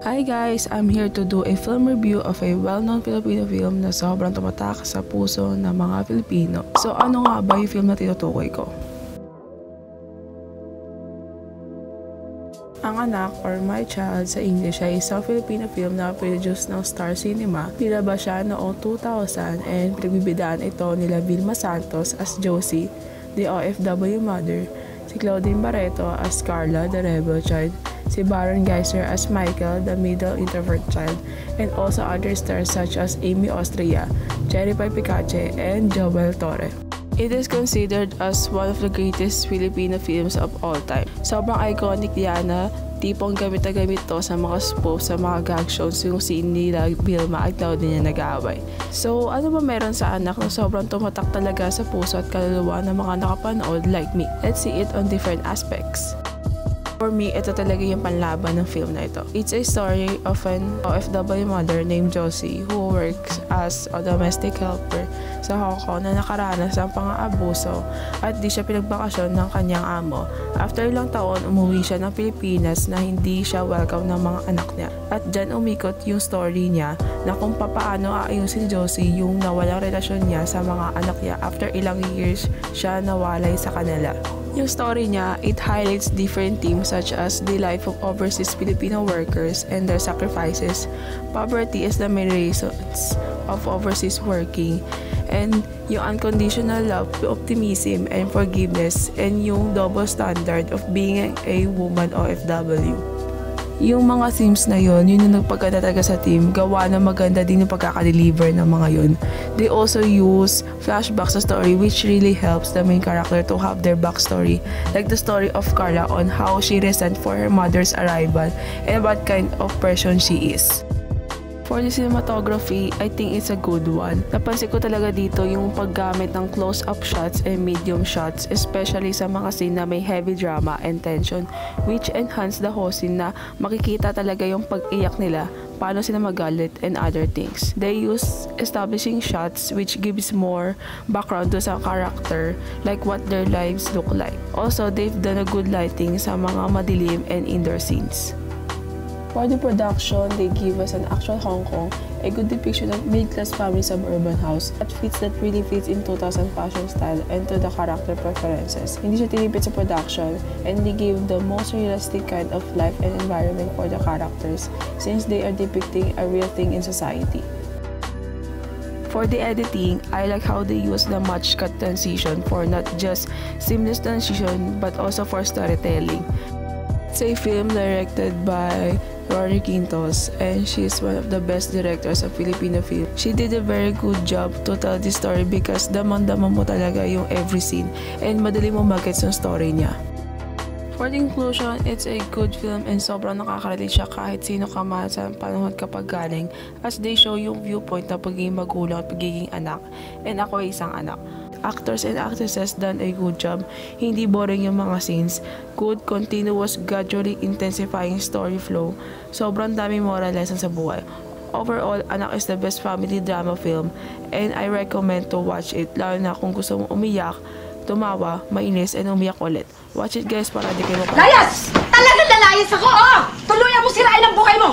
Hi guys! I'm here to do a film review of a well-known Filipino film na sobrang tumatak sa puso ng mga Pilipino. So ano nga ba yung film na tinutukoy ko? Ang Anak or My Child sa English ay isang Filipino film na produced ng Star Cinema. Nilabas siya noong 2000 and pinagbibidaan ito nila Vilma Santos as Josie, the OFW mother, si Claudine Barreto as Carla, the rebel child, si Baron Geiser as Michael, the middle introvert child, and also other stars such as Amy Austria, Cherry Pie Picache, and Joel Torre. It is considered as one of the greatest Filipino films of all time. Sobrang iconic yan na tipong gamit na gamit to sa mga spoof, sa mga gag shows yung scene nila Vilma at Claudia nag-aaway. So ano ba meron sa anak na sobrang tumatak talaga sa puso at kaluluwa ng mga nakapanood like me? Let's see it on different aspects. For me, ito talaga yung panlaban ng film na ito. It's a story of an OFW mother named Josie who works as a domestic helper sa Hong Kong na nakaranas ng pang-aabuso at di siya pinagbakasyon ng kanyang amo. After ilang taon, umuwi siya ng Pilipinas na hindi siya welcome ng mga anak niya. At dyan umikot yung story niya na kung papaano aayusin Josie yung nawalang relasyon niya sa mga anak niya after ilang years siya nawalay sa kanila. Yung story niya, it highlights different themes such as the life of overseas Filipino workers and their sacrifices. Poverty is the main reasons of overseas working and yung unconditional love, optimism, and forgiveness, and yung double standard of being a woman OFW. Yung mga themes na yon, yun yung nagpaganda talaga sa team. Gawa na maganda din yung pagkakadeliver ng mga yun. They also use flashbacks sa story which really helps the main character to have their backstory. Like the story of Carla on how she resent for her mother's arrival and what kind of person she is. For the cinematography, I think it's a good one. Napansin ko talaga dito yung paggamit ng close-up shots and medium shots, especially sa mga scene na may heavy drama and tension, which enhance the whole scene na makikita talaga yung pag-iyak nila, paano sila magalit, and other things. They use establishing shots which gives more background to sa character, like what their lives look like. Also, they've done a good lighting sa mga madilim and indoor scenes. For the production, they give us an actual Hong Kong, a good depiction of middle-class family suburban house that fits that really fits in 2000 fashion style and to the character preferences. Hindi siya tinipid sa production and they give the most realistic kind of life and environment for the characters since they are depicting a real thing in society. For the editing, I like how they use the match cut transition for not just seamless transition but also for storytelling. It's a film directed by Rory Quintos and she is one of the best directors of Filipino film. She did a very good job to tell the story because damang-dama mo talaga yung every scene and madali mo magets yung story niya. For the inclusion, it's a good film and sobrang nakaka-relate siya kahit sino ka man sa panahon kapag galing as they show yung viewpoint na pagiging magulang at pagiging anak and ako ay isang anak actors and actresses done a good job. Hindi boring yung mga scenes. Good, continuous, gradually intensifying story flow. Sobrang daming moral lessons sa buhay. Overall, Anak is the best family drama film and I recommend to watch it lalo na kung gusto mong umiyak, tumawa, mainis, and umiyak ulit. Watch it guys para di kayo mapag- Layas! Talagang lalayas ako! Oh! Tuluyan mo sirain ang buhay mo!